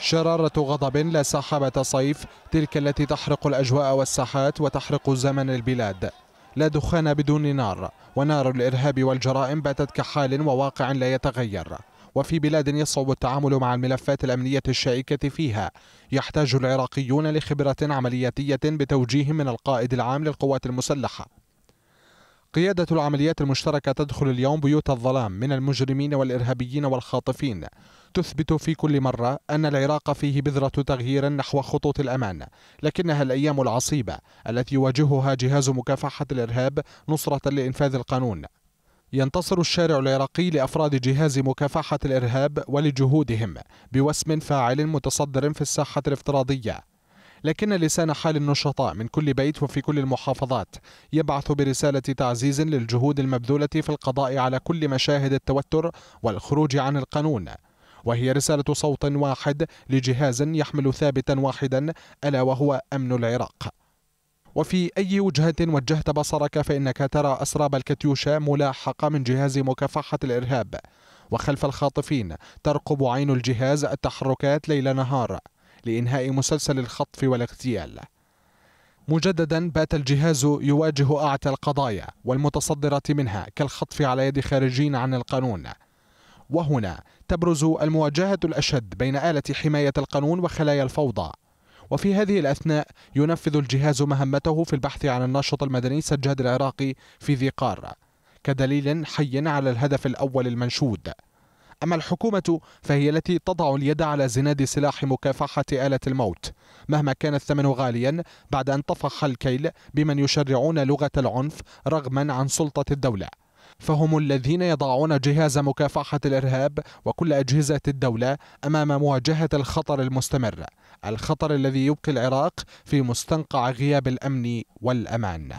شرارة غضب لا سحابة صيف تلك التي تحرق الأجواء والساحات وتحرق زمن البلاد. لا دخان بدون نار ونار الإرهاب والجرائم باتت كحال وواقع لا يتغير. وفي بلاد يصعب التعامل مع الملفات الأمنية الشائكة فيها يحتاج العراقيون لخبرة عملياتية بتوجيه من القائد العام للقوات المسلحة. قيادة العمليات المشتركة تدخل اليوم بيوت الظلام من المجرمين والإرهابيين والخاطفين. تثبت في كل مرة أن العراق فيه بذرة تغيير نحو خطوط الأمان. لكنها الأيام العصيبة التي يواجهها جهاز مكافحة الإرهاب نصرة لإنفاذ القانون. ينتصر الشارع العراقي لأفراد جهاز مكافحة الإرهاب ولجهودهم بوسم فاعل متصدر في الساحة الافتراضية. لكن لسان حال النشطاء من كل بيت وفي كل المحافظات يبعث برسالة تعزيز للجهود المبذولة في القضاء على كل مشاهد التوتر والخروج عن القانون. وهي رسالة صوت واحد لجهاز يحمل ثابتا واحدا ألا وهو أمن العراق. وفي أي وجهة وجهت بصرك فإنك ترى أسراب الكتيوشا ملاحقة من جهاز مكافحة الإرهاب. وخلف الخاطفين ترقب عين الجهاز التحركات ليل نهار. لإنهاء مسلسل الخطف والاغتيال. مجددا بات الجهاز يواجه أعتى القضايا والمتصدرة منها كالخطف على يد خارجين عن القانون. وهنا تبرز المواجهة الأشد بين آلة حماية القانون وخلايا الفوضى. وفي هذه الأثناء ينفذ الجهاز مهمته في البحث عن الناشط المدني سجاد العراقي في ذي قار كدليل حي على الهدف الأول المنشود. أما الحكومة فهي التي تضع اليد على زناد سلاح مكافحة آلة الموت. مهما كان الثمن غاليا بعد أن طفح الكيل بمن يشرعون لغة العنف رغما عن سلطة الدولة. فهم الذين يضعون جهاز مكافحة الإرهاب وكل أجهزة الدولة أمام مواجهة الخطر المستمر الخطر الذي يبقي العراق في مستنقع غياب الأمن والأمان.